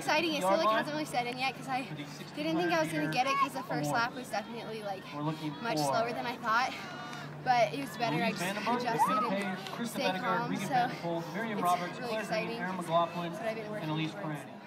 Exciting. It still like hasn't really set in yet because I didn't think I was gonna get it because the first lap was definitely like much slower than I thought. But it was better. I just adjusted and stayed calm. So it's really exciting. That's what I've been working towards.